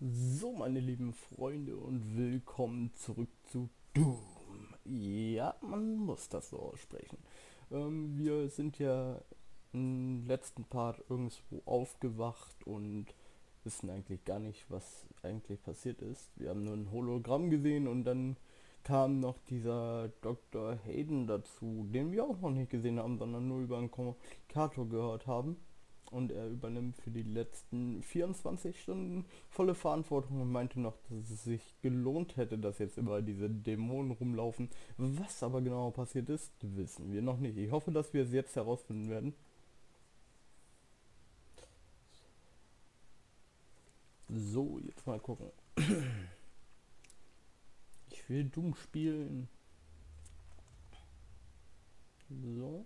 So, meine lieben Freunde und willkommen zurück zu Doom. Ja, man muss das so aussprechen. Ähm, wir sind ja im letzten Part irgendwo aufgewacht und wissen eigentlich gar nicht, was eigentlich passiert ist. Wir haben nur ein Hologramm gesehen und dann kam noch dieser Dr. Hayden dazu, den wir auch noch nicht gesehen haben, sondern nur über einen Kommunikator gehört haben und er übernimmt für die letzten 24 Stunden volle Verantwortung und meinte noch, dass es sich gelohnt hätte, dass jetzt über diese Dämonen rumlaufen. Was aber genau passiert ist, wissen wir noch nicht. Ich hoffe, dass wir es jetzt herausfinden werden. So, jetzt mal gucken. Ich will Doom spielen. So.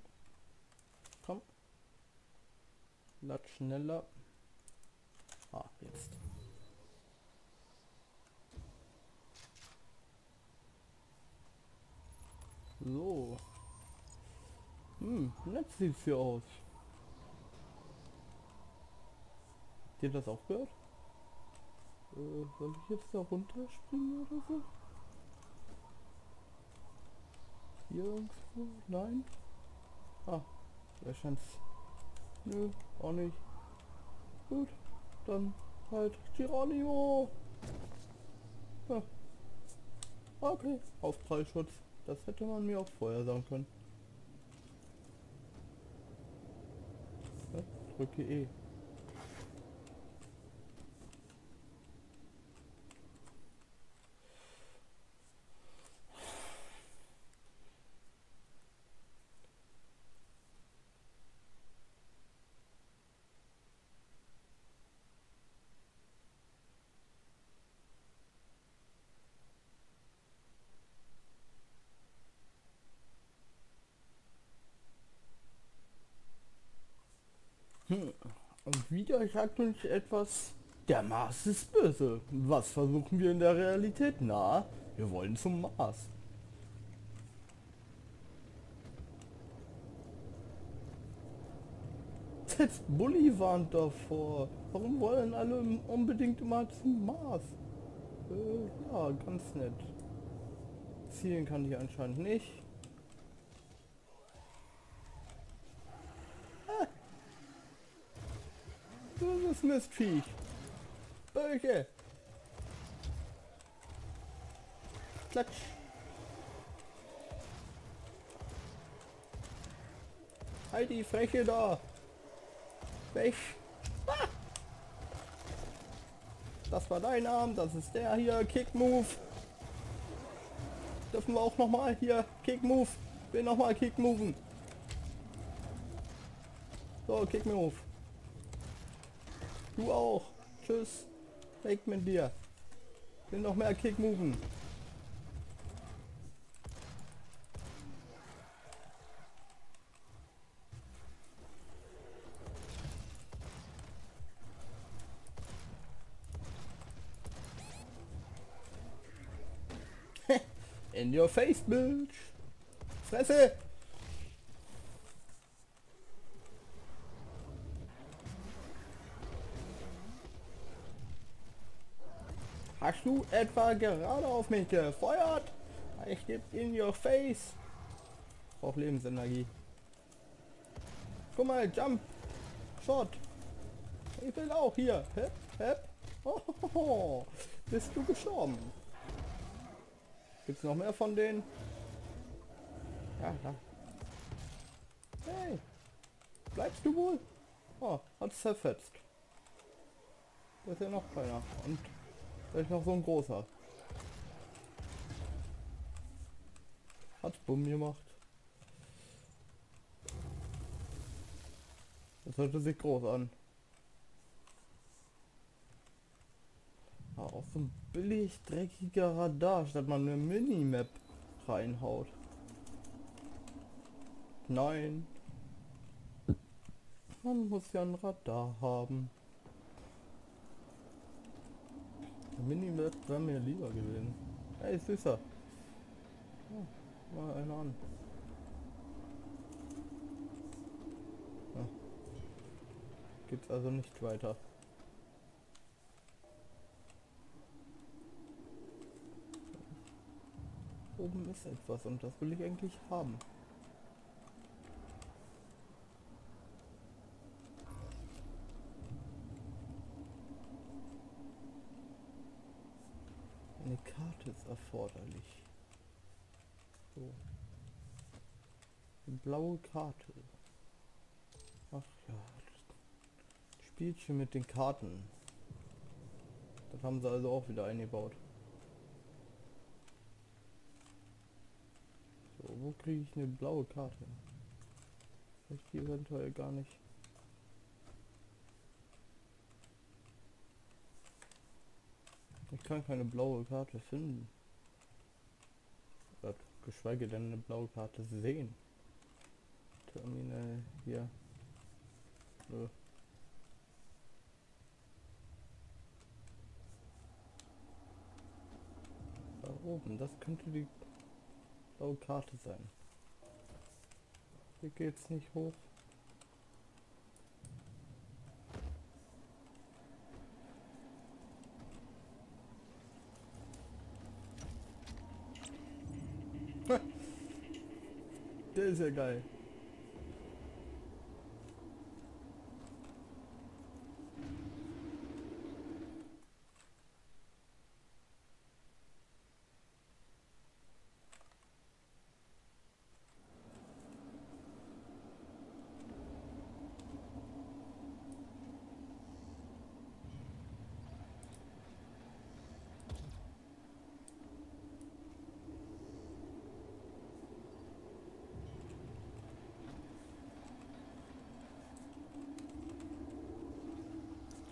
Lad schneller. Ah, jetzt. So. Hm, nett sieht's hier aus. Habt ihr das auch gehört? Äh, soll ich jetzt da runterspringen oder so? Hier irgendwo? Nein? Ah, da scheint's Nö, auch nicht. Gut, dann halt Geronimo. Ja. Okay, Aufprallschutz. Das hätte man mir auch vorher sagen können. Ja, drücke E. Hm. Wieder sagt uns etwas, der Mars ist böse. Was versuchen wir in der Realität? Na, wir wollen zum Mars. Selbst Bully warnt davor. Warum wollen alle unbedingt immer zum Mars? Äh, ja, ganz nett. Zielen kann ich anscheinend nicht. Das Mistviech. Böche. Klatsch. Halt die Freche da. Weg. Ah. Das war dein Arm, das ist der hier. Kick Move. Dürfen wir auch noch mal hier Kick Move. Will noch mal Kick moven. So, Kick Move. Du auch. Tschüss. Weg mit dir. Will noch mehr Kick moven. In your face, bitch. Fresse! Hast du etwa gerade auf mich gefeuert? Ich gebe in your face. Brauch Lebensenergie. Guck mal, Jump. Shot. Ich will auch hier. Hep, hep. Oh, bist du gestorben? Gibt's noch mehr von denen? Ja, ja. Hey. Bleibst du wohl? Oh, hat's zerfetzt. Da ist ja noch keiner. Und Vielleicht noch so ein großer. Hat Bumm gemacht. Das hörte sich groß an. Auch so ein billig dreckiger Radar, statt man eine Minimap reinhaut. Nein. Man muss ja ein Radar haben. Minimap wäre mir lieber gewesen. Hey süßer. Oh, mal einer an. Ah. Ja. Geht's also nicht weiter. Oben ist etwas und das will ich eigentlich haben. Erforderlich. So. Eine blaue Karte. Ach ja. Spielchen mit den Karten. Das haben sie also auch wieder eingebaut. So, wo kriege ich eine blaue Karte? Vielleicht hier eventuell gar nicht. Ich kann keine blaue Karte finden. Geschweige denn eine blaue Karte sehen. Terminal hier. Nö. Da oben, das könnte die blaue Karte sein. Hier geht's nicht hoch. Der ist ja geil.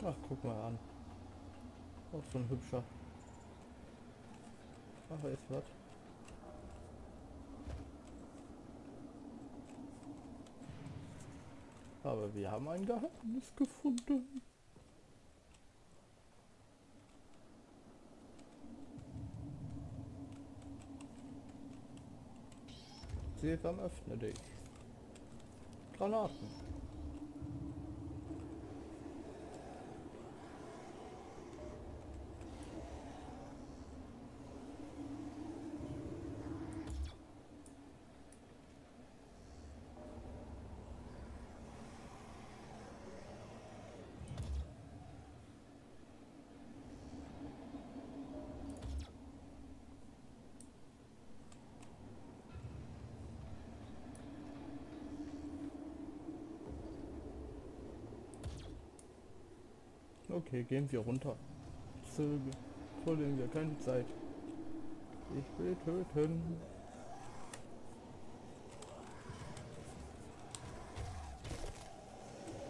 Ach, guck mal an. Auch so ein hübscher. Ach, ist was. Aber wir haben ein Geheimnis gefunden. Sefam öffne dich. Granaten. Okay, gehen wir runter. Zöge. Verlieren wir keine Zeit. Ich will töten.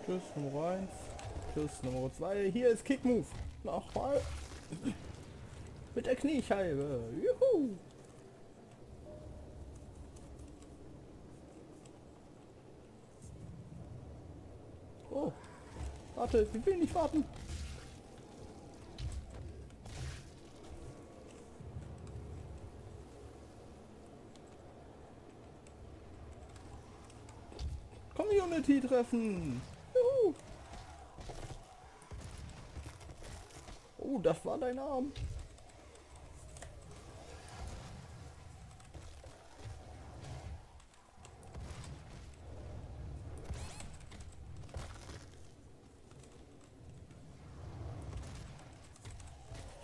Tschüss Nummer 1. Tschüss Nummer 2. Hier ist Kick Move. Nochmal. Mit der Kniescheibe. Juhu. Oh. Warte, ich will nicht warten. Community treffen. Juhu. Oh, das war dein Arm.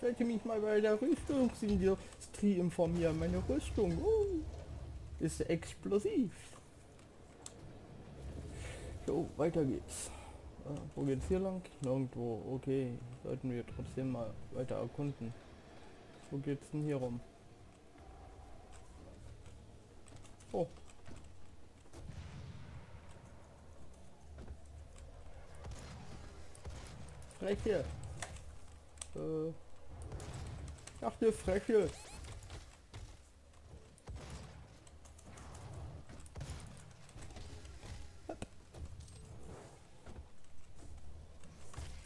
Ich wollte mich mal bei der Rüstungsindustrie informieren. Meine Rüstung oh, ist explosiv. So, weiter geht's. Äh, wo geht's hier lang? Nirgendwo. Okay, sollten wir trotzdem mal weiter erkunden. Wo geht's denn hier rum? Oh. Freche. Äh. Ach, eine Freche.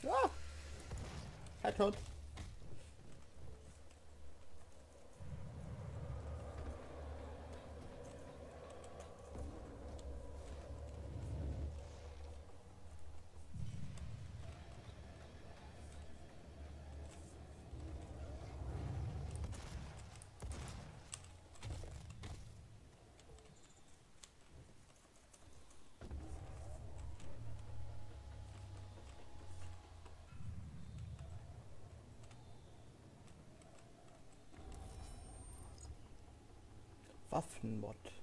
Ah! Er tot. Waffenmod.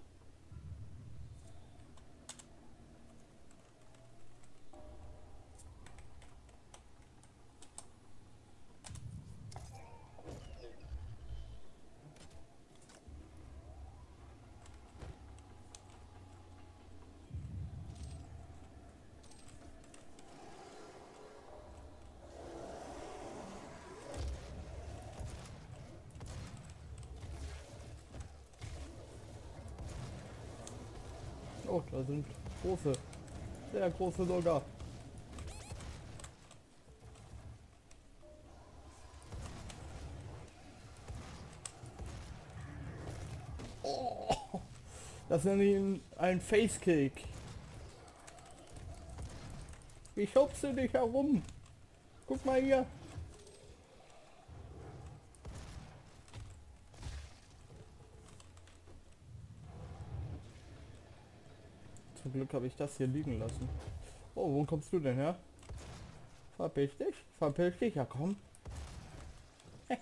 Oh, da sind große, sehr große sogar. Oh, das ist ein, ein Facekick. Ich schubse dich herum. Guck mal hier. Glück habe ich das hier liegen lassen. Oh, wo kommst du denn her? Verpiss dich, verpiss dich, ja komm.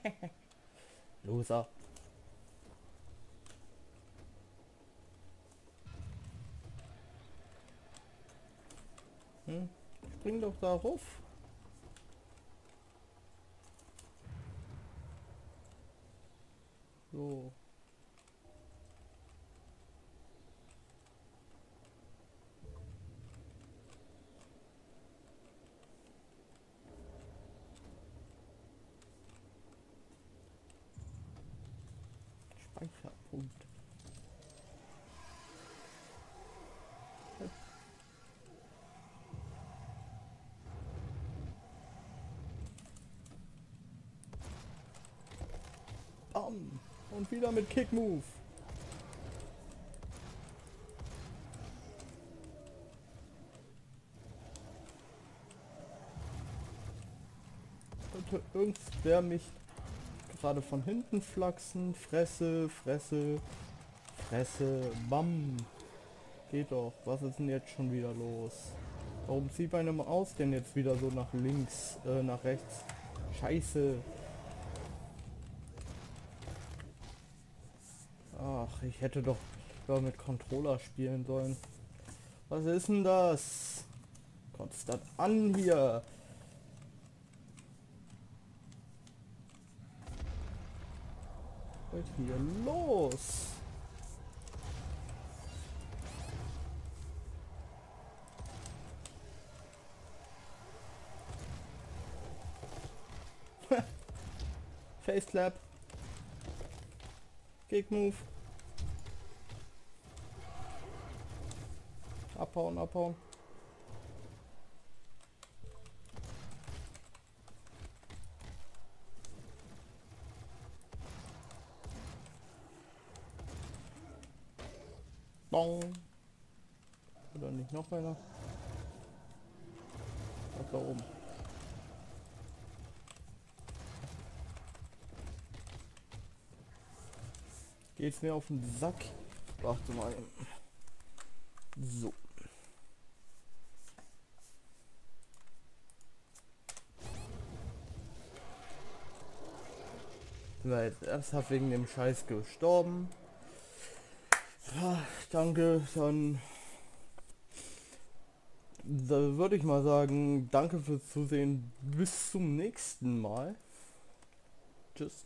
Loser. Hm? Spring doch da rauf. So. Speicherpunkt. Bam. Und wieder mit Kick Move. Könnte irgendwer mich gerade von hinten flachsen. Fresse, Fresse, Fresse, Bam. Geht doch. Was ist denn jetzt schon wieder los? Warum zieht meine Maus denn jetzt wieder so nach links, äh, nach rechts? Scheiße. Ach, ich hätte doch ja, mit Controller spielen sollen. Was ist denn das? Kotzt das an hier? Ist hier los? Face clap. Kick move. Abhauen, abhauen. Bong. Oder nicht noch einer? Ach, da oben. Geht's mir auf den Sack? Warte mal. So. Sind wir jetzt ernsthaft wegen dem Scheiß gestorben? Ja, danke, dann da würde ich mal sagen, danke fürs Zusehen. Bis zum nächsten Mal. Tschüss.